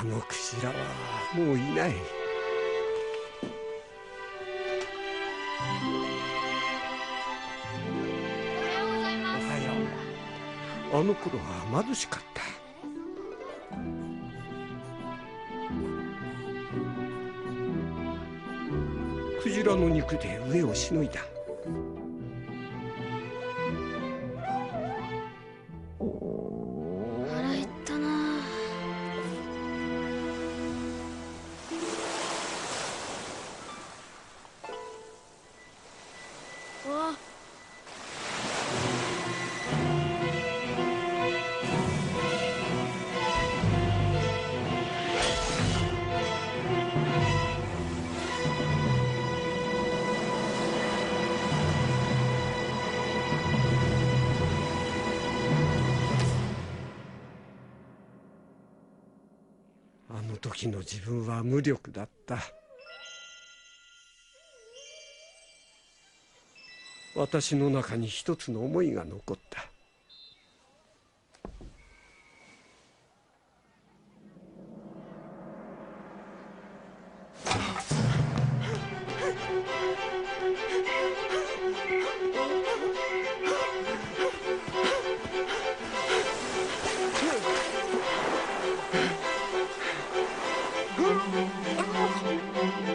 あのクジラはもういない。おはようあの頃は貧しかった。クジラの肉で上をしのいだ。あの時の自分は無力だった。私の中に一つの思いが残った。